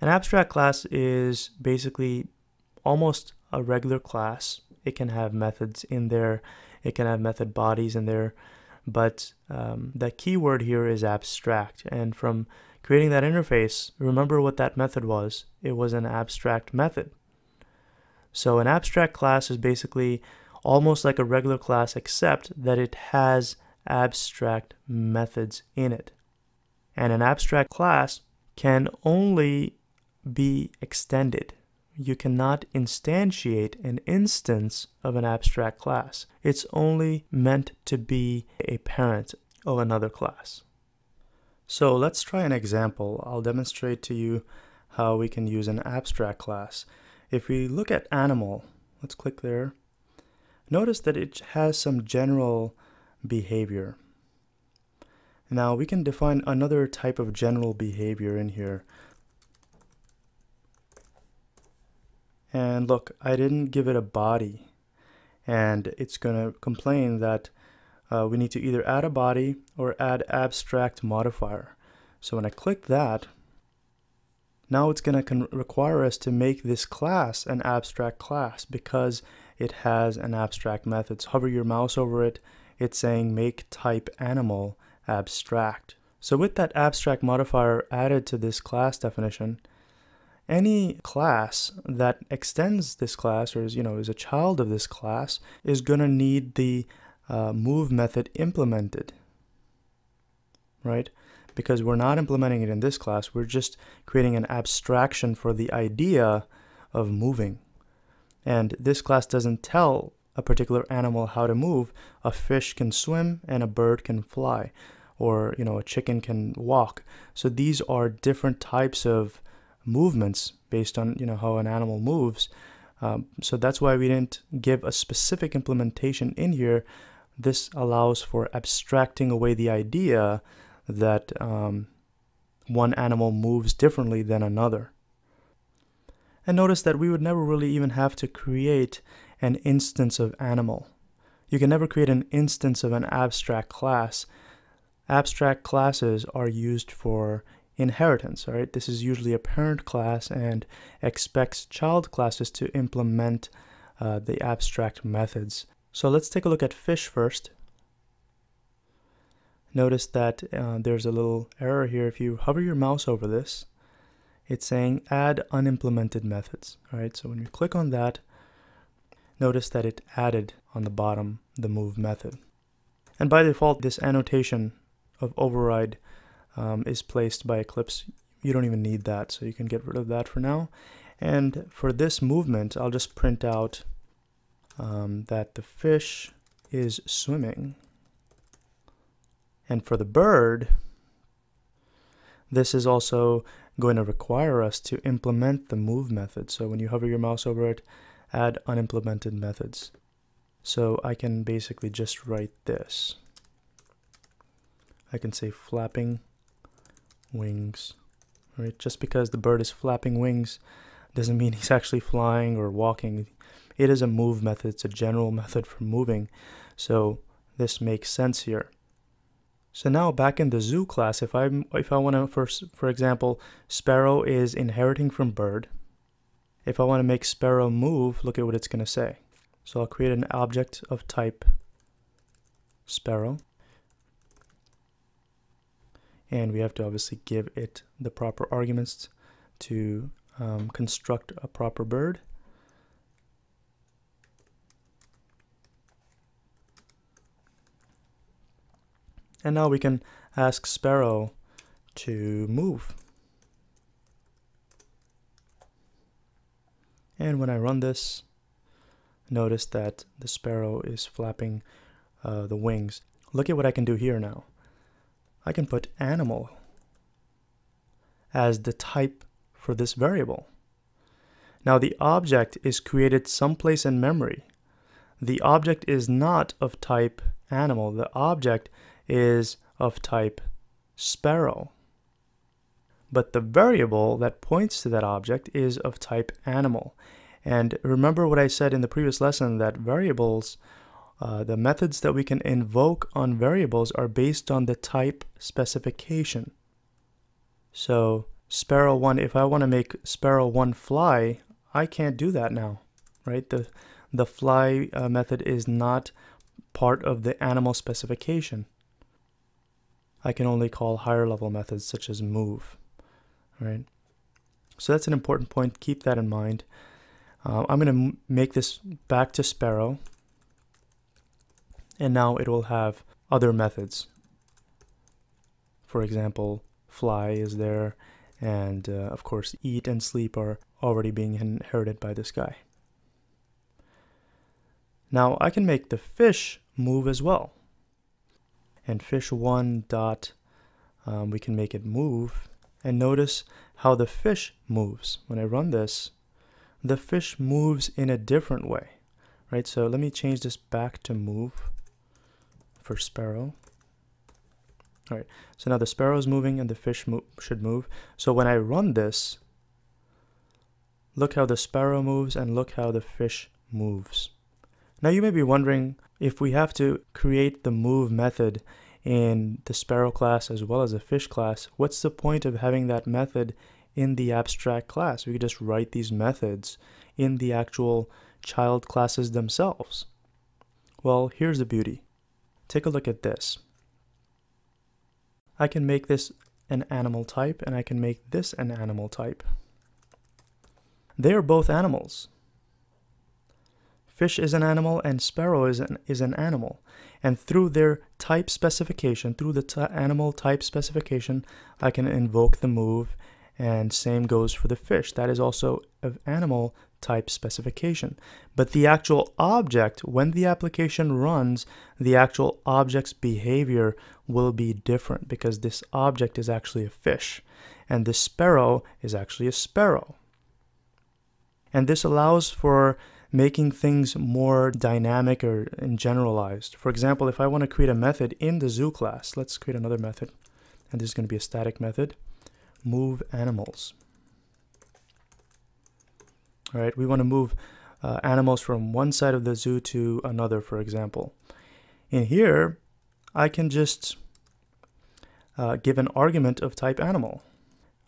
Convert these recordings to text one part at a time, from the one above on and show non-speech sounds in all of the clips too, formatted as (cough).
An abstract class is basically almost a regular class. It can have methods in there, it can have method bodies in there, but um, the key word here is abstract. And from creating that interface, remember what that method was. It was an abstract method. So an abstract class is basically almost like a regular class except that it has abstract methods in it. And an abstract class can only be extended. You cannot instantiate an instance of an abstract class. It's only meant to be a parent of another class. So let's try an example. I'll demonstrate to you how we can use an abstract class. If we look at animal, let's click there. Notice that it has some general behavior. Now we can define another type of general behavior in here. And look, I didn't give it a body. And it's going to complain that uh, we need to either add a body or add abstract modifier. So when I click that, now it's going to require us to make this class an abstract class because it has an abstract method. So hover your mouse over it, it's saying make type animal abstract. So with that abstract modifier added to this class definition, any class that extends this class or is, you know, is a child of this class is going to need the uh, move method implemented, right? Because we're not implementing it in this class, we're just creating an abstraction for the idea of moving. And this class doesn't tell a particular animal how to move. A fish can swim and a bird can fly, or you know, a chicken can walk. So these are different types of movements based on you know how an animal moves. Um, so that's why we didn't give a specific implementation in here. This allows for abstracting away the idea that um, one animal moves differently than another. And notice that we would never really even have to create an instance of animal. You can never create an instance of an abstract class. Abstract classes are used for inheritance, right? This is usually a parent class and expects child classes to implement uh, the abstract methods. So let's take a look at fish first. Notice that uh, there's a little error here. If you hover your mouse over this, it's saying add unimplemented methods. All right, so when you click on that, notice that it added on the bottom the move method. And by default, this annotation of override um, is placed by Eclipse. You don't even need that, so you can get rid of that for now. And for this movement, I'll just print out um, that the fish is swimming. And for the bird, this is also going to require us to implement the move method. So when you hover your mouse over it, add unimplemented methods. So I can basically just write this. I can say flapping wings, right? Just because the bird is flapping wings doesn't mean (laughs) he's actually flying or walking. It is a move method. It's a general method for moving. So this makes sense here. So now back in the zoo class, if I if I want to first, for example, sparrow is inheriting from bird. If I want to make sparrow move, look at what it's going to say. So I'll create an object of type sparrow. And we have to obviously give it the proper arguments to um, construct a proper bird. And now we can ask Sparrow to move. And when I run this, notice that the sparrow is flapping uh, the wings. Look at what I can do here now. I can put animal as the type for this variable. Now the object is created someplace in memory. The object is not of type animal. The object is of type sparrow. But the variable that points to that object is of type animal. And remember what I said in the previous lesson that variables, uh, the methods that we can invoke on variables are based on the type specification. So sparrow 1, if I want to make sparrow 1 fly, I can't do that now, right? The, the fly uh, method is not part of the animal specification. I can only call higher level methods such as move, right? So that's an important point. Keep that in mind. Uh, I'm going to make this back to Sparrow. And now it will have other methods. For example, fly is there. And uh, of course, eat and sleep are already being inherited by this guy. Now I can make the fish move as well. And fish1 dot, um, we can make it move. And notice how the fish moves. When I run this, the fish moves in a different way, right? So let me change this back to move for sparrow. All right, so now the sparrow is moving and the fish mo should move. So when I run this, look how the sparrow moves and look how the fish moves. Now you may be wondering if we have to create the move method in the sparrow class as well as the fish class, what's the point of having that method in the abstract class? We could just write these methods in the actual child classes themselves. Well, here's the beauty. Take a look at this. I can make this an animal type and I can make this an animal type. They are both animals. Fish is an animal and sparrow is an, is an animal. And through their type specification, through the animal type specification, I can invoke the move and same goes for the fish. That is also of animal type specification. But the actual object, when the application runs, the actual object's behavior will be different because this object is actually a fish and this sparrow is actually a sparrow. And this allows for making things more dynamic or generalized. For example, if I want to create a method in the zoo class, let's create another method. And this is going to be a static method, move animals. All right, we want to move uh, animals from one side of the zoo to another, for example. In here, I can just uh, give an argument of type animal.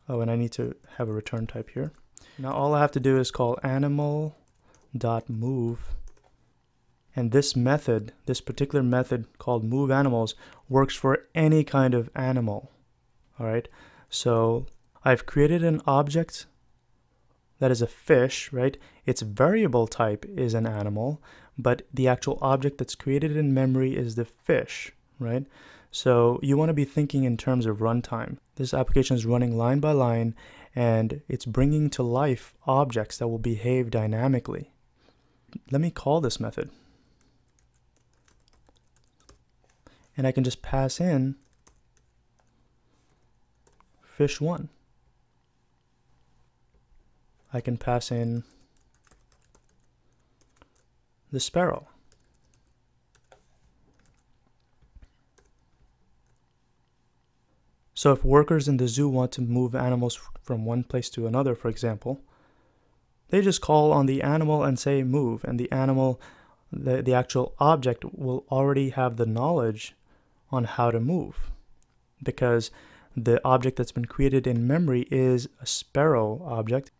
Oh, and I need to have a return type here. Now all I have to do is call animal dot move and this method this particular method called move animals works for any kind of animal all right so I've created an object that is a fish right? Its variable type is an animal but the actual object that's created in memory is the fish right? So you want to be thinking in terms of runtime. This application is running line by line and it's bringing to life objects that will behave dynamically. Let me call this method. And I can just pass in fish1. I can pass in the sparrow. So if workers in the zoo want to move animals from one place to another, for example, they just call on the animal and say move, and the animal, the, the actual object, will already have the knowledge on how to move because the object that's been created in memory is a sparrow object.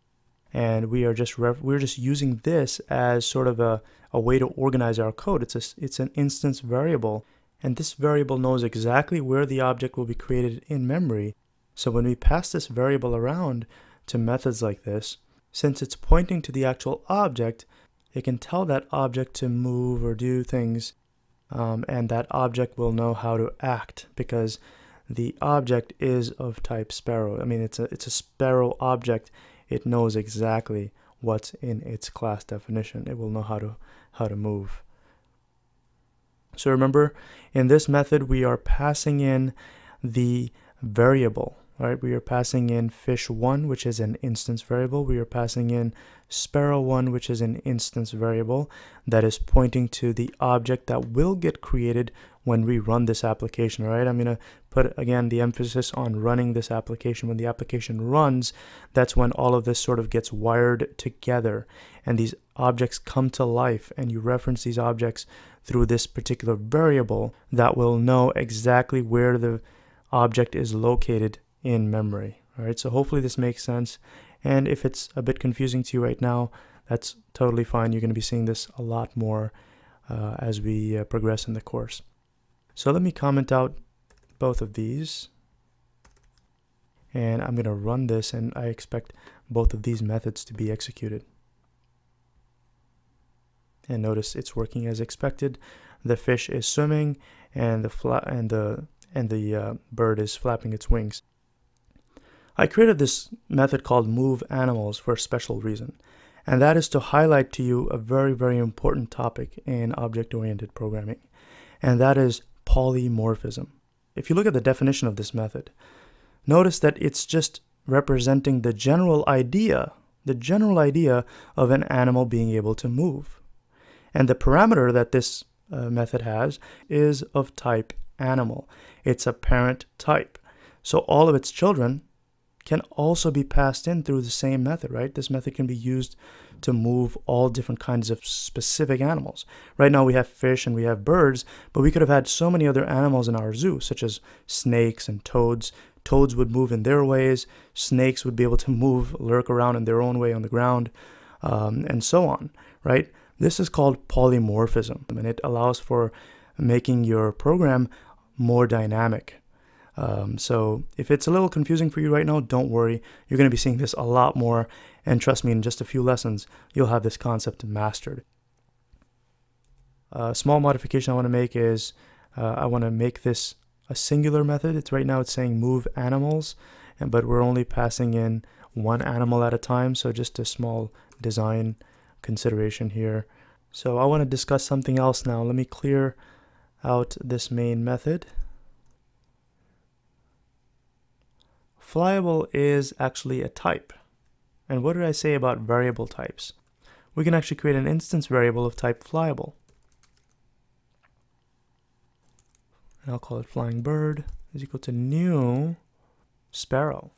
And we are just we're just using this as sort of a, a way to organize our code. It's a, it's an instance variable. And this variable knows exactly where the object will be created in memory. So when we pass this variable around to methods like this since it's pointing to the actual object, it can tell that object to move or do things, um, and that object will know how to act because the object is of type sparrow. I mean, it's a, it's a sparrow object. It knows exactly what's in its class definition. It will know how to, how to move. So remember, in this method, we are passing in the variable right? We are passing in fish1, which is an instance variable. We are passing in sparrow1, which is an instance variable that is pointing to the object that will get created when we run this application, right? I'm going to put, again, the emphasis on running this application. When the application runs, that's when all of this sort of gets wired together and these objects come to life and you reference these objects through this particular variable that will know exactly where the object is located in memory, All right, so hopefully this makes sense. And if it's a bit confusing to you right now, that's totally fine. You're going to be seeing this a lot more uh, as we uh, progress in the course. So let me comment out both of these. And I'm going to run this and I expect both of these methods to be executed. And notice it's working as expected. The fish is swimming and the and the and the uh, bird is flapping its wings. I created this method called move animals for a special reason, and that is to highlight to you a very, very important topic in object-oriented programming, and that is polymorphism. If you look at the definition of this method, notice that it's just representing the general idea, the general idea of an animal being able to move. And the parameter that this uh, method has is of type animal. It's a parent type. So all of its children can also be passed in through the same method, right? This method can be used to move all different kinds of specific animals. Right now we have fish and we have birds, but we could have had so many other animals in our zoo, such as snakes and toads. Toads would move in their ways, snakes would be able to (laughs) move, lurk around in their own way on the ground, um, and so on, right? This is called polymorphism, and it allows for making your program more dynamic. Um, so if it's a little confusing for you right now, don't worry. You're going to be seeing this a lot more. And trust me, in just a few lessons, you'll have this concept mastered. A small modification I want to make is uh, I want to make this a singular method. It's right now it's saying move animals, and but we're only passing in one animal at a time. So just a small design consideration here. So I want to discuss something else now. Let me clear out this main method. Flyable is actually a type. And what did I say about variable types? We can actually create an instance variable of type flyable. And I'll call it flying bird is equal to new sparrow.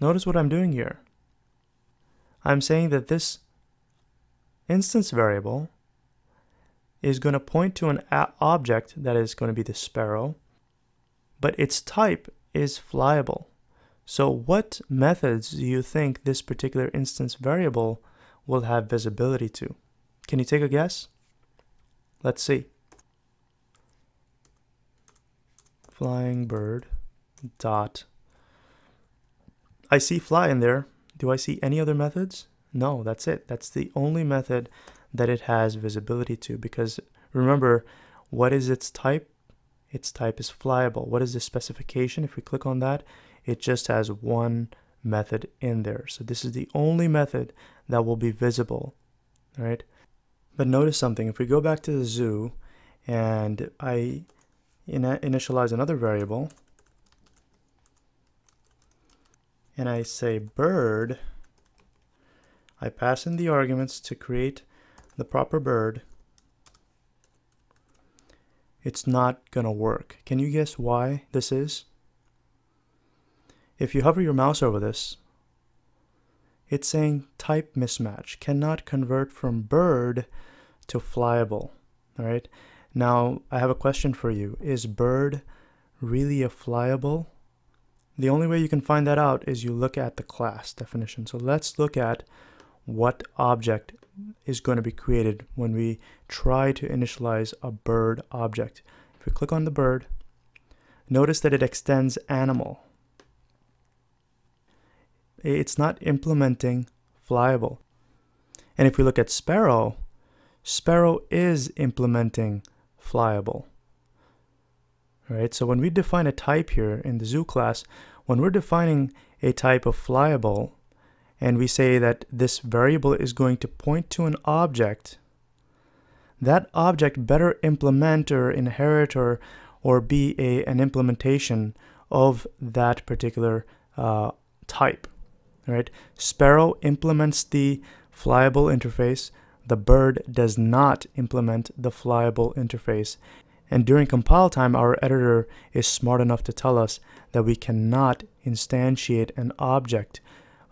Notice what I'm doing here. I'm saying that this instance variable is going to point to an object that is going to be the sparrow, but its type is flyable. So what methods do you think this particular instance variable will have visibility to? Can you take a guess? Let's see. Flying bird dot. I see fly in there. Do I see any other methods? No, that's it. That's the only method that it has visibility to because remember, what is its type? its type is flyable. What is the specification? If we click on that, it just has one method in there. So this is the only method that will be visible, right? But notice something, if we go back to the zoo and I in initialize another variable and I say bird, I pass in the arguments to create the proper bird it's not going to work. Can you guess why this is? If you hover your mouse over this, it's saying type mismatch, cannot convert from bird to flyable. All right. Now, I have a question for you. Is bird really a flyable? The only way you can find that out is you look at the class definition. So let's look at what object is going to be created when we try to initialize a bird object. If we click on the bird, notice that it extends animal. It's not implementing flyable. And if we look at sparrow, sparrow is implementing flyable. All right, so when we define a type here in the zoo class, when we're defining a type of flyable, and we say that this variable is going to point to an object, that object better implement or inherit or, or be a, an implementation of that particular uh, type. Right? Sparrow implements the flyable interface. The bird does not implement the flyable interface. And during compile time, our editor is smart enough to tell us that we cannot instantiate an object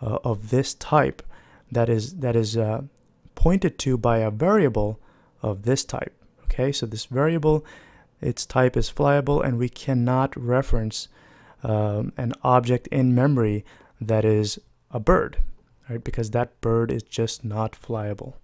uh, of this type that is that is uh, pointed to by a variable of this type. Okay, so this variable, its type is flyable, and we cannot reference um, an object in memory that is a bird, right? Because that bird is just not flyable.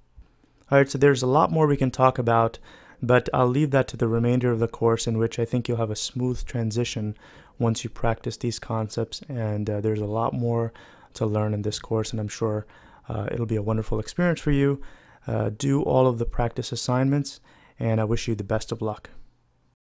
All right, so there's a lot more we can talk about, but I'll leave that to the remainder of the course in which I think you'll have a smooth transition once you practice these concepts. And uh, there's a lot more to learn in this course, and I'm sure uh, it'll be a wonderful experience for you. Uh, do all of the practice assignments, and I wish you the best of luck.